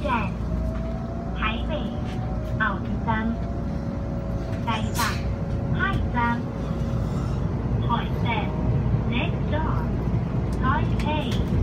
Yeah. Out to them. Stay back. Hi, Sam. Hi, Sam. Next stop. Type A.